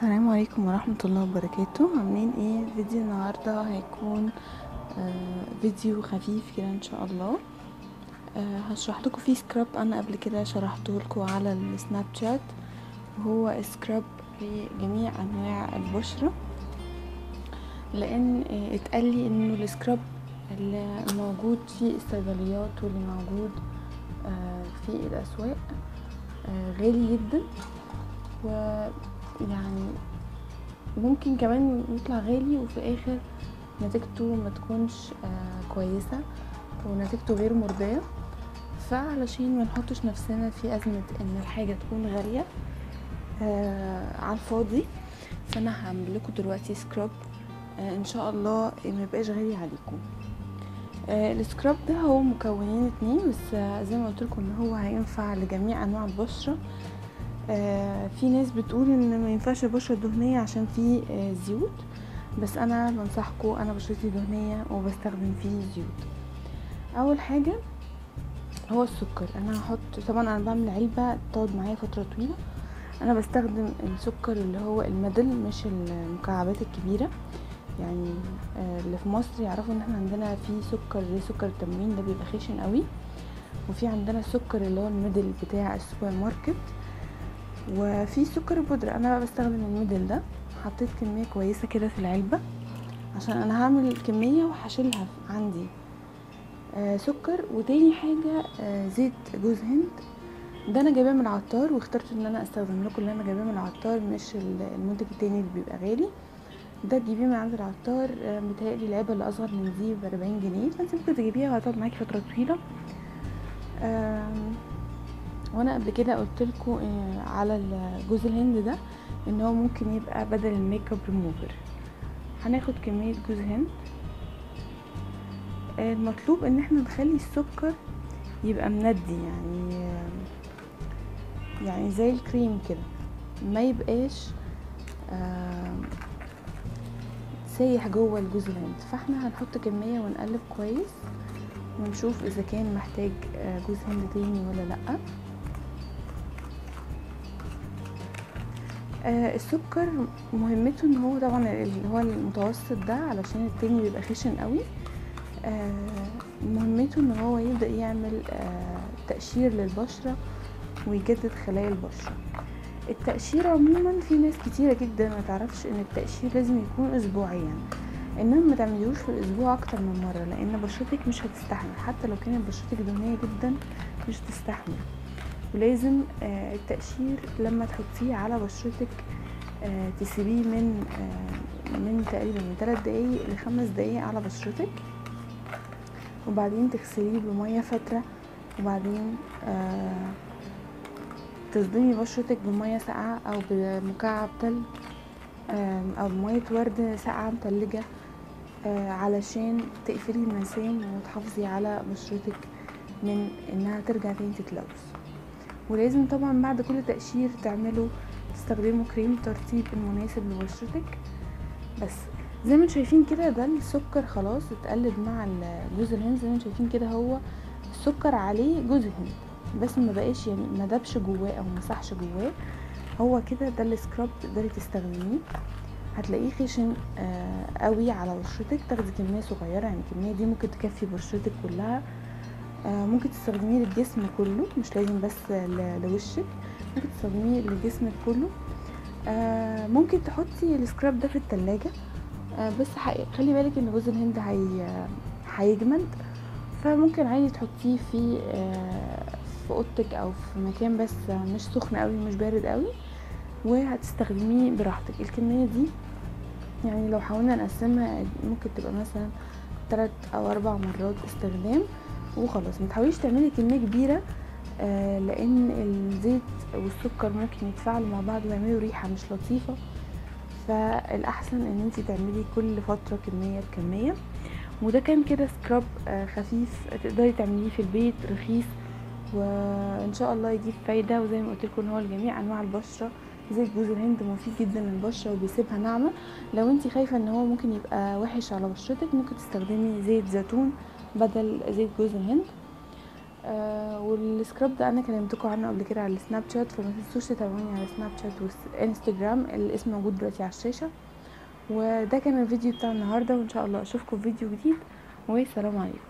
السلام عليكم ورحمة الله وبركاته. عاملين إيه؟ فيديو النهاردة هيكون آه فيديو خفيف كده إن شاء الله. آه هشرح لكم فيه scrub أنا قبل كده شرحته لكم على السناب شات. وهو scrub لجميع أنواع البشرة. لأن آه اتقال لي إنه ال scrub اللي موجود في الصيدليات واللي موجود في الأسواق غالي جدا. ويعني ممكن كمان يطلع غالي وفي الآخر نتيجته ما تكونش آه كويسة ونتيجته غير مرضية. فعلشان ما نحطش نفسنا في أزمة إن الحاجة تكون غالية آه على الفاضي فأنا هعمل لكم دلوقتي سكراب آه إن شاء الله ما يبقاش غالي عليكم. السكراب ده هو مكونين اتنين بس زي ما قلت لكم إن هو هينفع لجميع أنواع البشرة. في ناس بتقول إن ما ينفعش البشره الدهنيه عشان فيه آه زيوت بس أنا بنصحكم أنا بشرتي دهنية وبستخدم فيه زيوت. أول حاجة هو السكر. أنا هحط طبعا أنا بعمل علبة تقعد معايا فترة طويلة. أنا بستخدم السكر اللي هو المدل مش المكعبات الكبيرة. يعني آه اللي في مصر يعرفوا إن إحنا عندنا في سكر زي سكر التموين ده بيبقى خشن قوي. وفي عندنا السكر اللي هو ال middle بتاع السوبر ماركت. وفي سكر البودرة. أنا بقى بستخدم ال middle ده. حطيت كمية كويسة كده في العلبة عشان أنا هعمل كمية وهشيلها عندي. آه سكر. وتاني حاجة آه زيت جوز هند. ده أنا جايباه من العطار واخترت إن أنا أستخدم لكم اللي أنا جايباه من العطار مش المنتج التاني اللي بيبقى غالي. ده تجيبيه من عند العطار. آه متهيألي العلبة اللي أصغر من دي بأربعين جنيه. فأنت ممكن تجيبيها وهتقعد معاكي فترة طويلة. وأنا قبل كده قلت لكم على جوز الهند ده ان هو ممكن يبقى بدل الميك اب ريموفر. هناخد كمية جوز هند. المطلوب ان إحنا نخلي السكر يبقى مندي يعني يعني زي الكريم كده. ما يبقاش سايح جوه الجوز الهند. فاحنا هنحط كمية ونقلب كويس ونشوف إذا كان محتاج جوز هند تاني ولا لأ. السكر مهمته إن هو طبعا اللي هو المتوسط ده علشان التاني بيبقى خشن قوي. آه مهمته إن هو يبدأ يعمل آه تقشير للبشرة ويجدد خلايا البشرة. التقشير عموما في ناس كتيرة جدا ما تعرفش إن التقشير لازم يكون اسبوعيا. إنما ما تعمليهوش في الأسبوع أكتر من مرة لأن بشرتك مش هتستحمل. حتى لو كانت بشرتك دهنية جدا مش هتستحمل. ولازم آه التقشير لما تحطيه على بشرتك آه تسيبيه من آه من تقريبا من 3 دقايق لخمس دقايق على بشرتك. وبعدين تغسليه بمية فترة. وبعدين تصدمي بشرتك بمية ساقعة أو بمكعب تلج أو بمية ورد ساقعة متلجة علشان تقفلي المسام وتحافظي على بشرتك من إنها ترجع تاني تتلوث. ولازم طبعا بعد كل تقشير تعملوا تستخدموا كريم ترطيب المناسب لبشرتك بس زي ما أنتم شايفين كده ده السكر خلاص اتقلب مع جوز الهند. زي ما أنتم شايفين كده هو السكر عليه جوز الهند بس ما بقاش يعني ما دبش جواه أو ما جواه. هو كده ده السكراب تقدري تستخدميه. هتلاقيه خشن آه قوي على بشرتك تاخدي كمية صغيرة يعني الكميه دي ممكن تكفي بشرتك كلها. ممكن تستخدميه للجسم كله مش لازم بس لوشك ممكن تستخدميه لجسمك كله. آه ممكن تحطي السكراب ده في التلاجة. آه بس خلي بالك إن جوز الهند هي هيجمد. فممكن عادي تحطيه في في أوضتك أو في مكان بس مش سخن قوي مش بارد قوي وهتستخدميه براحتك. الكمية دي يعني لو حاولنا نقسمها ممكن تبقى مثلا تلات أو أربع مرات استخدام. وخلاص ما تحاوليش تعملي كمية كبيرة آه لأن الزيت والسكر ممكن يتفاعلوا مع بعض ويعملوا ريحة مش لطيفة. فالأحسن إن انت تعملي كل فترة كمية بكمية. وده كان كده scrub آه خفيف تقدري تعمليه في البيت رخيص. وإن شاء الله يجيب فايدة وزي ما قلت لكم هو لجميع أنواع البشرة. زيت جوز الهند مفيد جدا للبشره وبيسيبها ناعمة. لو انت خايفة ان هو ممكن يبقى وحش على بشرتك ممكن تستخدمي زيت زيتون بدل زيت جوز الهند. آه وال scrub ده أنا كلمتكم عنه قبل كده على السناب شات فما تنسوش تتابعوني على سناب شات وانستجرام. الاسم موجود دلوقتي على الشاشة. وده كان الفيديو بتاع النهارده وإن شاء الله أشوفكم في فيديو جديد. والسلام عليكم.